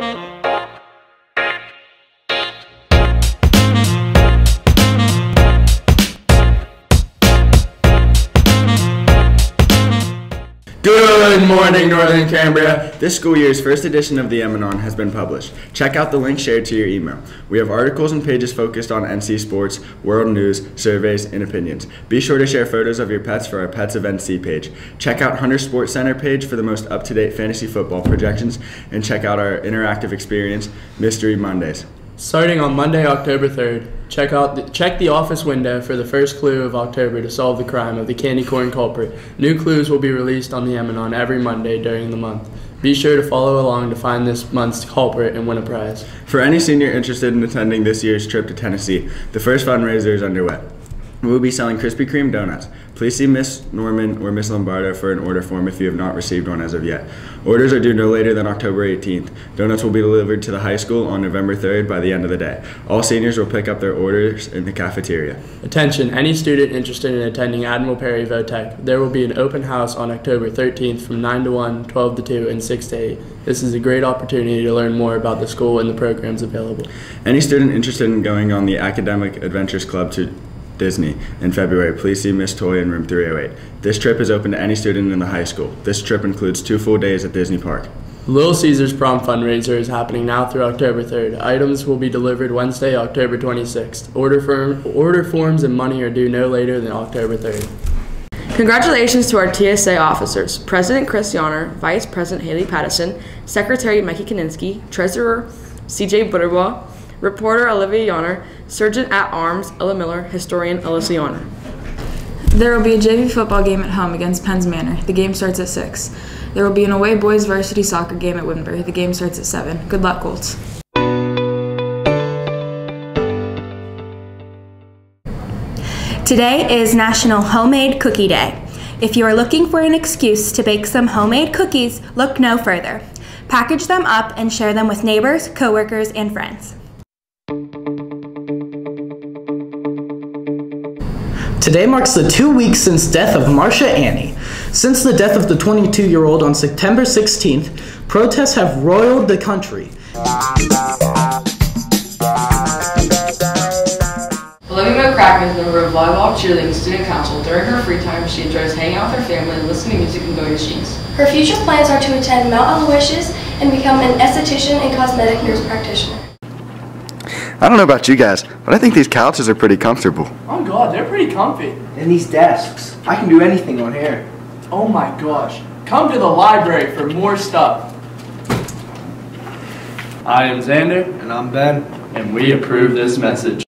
you. Good morning, Northern Cambria. This school year's first edition of the Emanon has been published. Check out the link shared to your email. We have articles and pages focused on NC sports, world news, surveys, and opinions. Be sure to share photos of your pets for our Pets of NC page. Check out Hunter Sports Center page for the most up-to-date fantasy football projections, and check out our interactive experience, Mystery Mondays. Starting on Monday, October 3rd, check out the, check the office window for the first clue of October to solve the crime of the candy corn culprit. New clues will be released on the Emanon every Monday during the month. Be sure to follow along to find this month's culprit and win a prize. For any senior interested in attending this year's trip to Tennessee, the first fundraiser is underway. We will be selling Krispy Kreme donuts. Please see Miss Norman or Miss Lombardo for an order form if you have not received one as of yet. Orders are due no later than October 18th. Donuts will be delivered to the high school on November 3rd by the end of the day. All seniors will pick up their orders in the cafeteria. Attention, any student interested in attending Admiral Peary Votech, there will be an open house on October 13th from 9 to 1, 12 to 2, and 6 to 8. This is a great opportunity to learn more about the school and the programs available. Any student interested in going on the Academic Adventures Club to Disney in February, please see Miss Toy in room 308. This trip is open to any student in the high school. This trip includes two full days at Disney Park. Little Caesars Prom fundraiser is happening now through October 3rd. Items will be delivered Wednesday, October 26th. Order, firm, order forms and money are due no later than October 3rd. Congratulations to our TSA officers, President Chris Yonner, Vice President Haley Pattison, Secretary Mikey Kaninsky, Treasurer CJ Butterbaugh, Reporter Olivia Yonner, Sergeant at Arms Ella Miller, Historian Alyssa Yonner. There will be a JV football game at home against Penns Manor. The game starts at 6. There will be an away boys varsity soccer game at Windber. The game starts at 7. Good luck, Colts. Today is National Homemade Cookie Day. If you are looking for an excuse to bake some homemade cookies, look no further. Package them up and share them with neighbors, coworkers, and friends. Today marks the two weeks since death of Mahsa Amini. Since the death of the 22-year-old on September 16th, protests have roiled the country. Olivia McCracken is a member of Volleyball Cheerleading Student Council. During her free time, she enjoys hanging out with her family, listening to music, and going to Sheets. Her future plans are to attend Mount Aloysius and become an esthetician and cosmetic nurse practitioner. I don't know about you guys, but I think these couches are pretty comfortable. Oh god, they're pretty comfy. And these desks. I can do anything on here. Oh my gosh. Come to the library for more stuff. I am Xander, And I'm Ben. and we approve this message.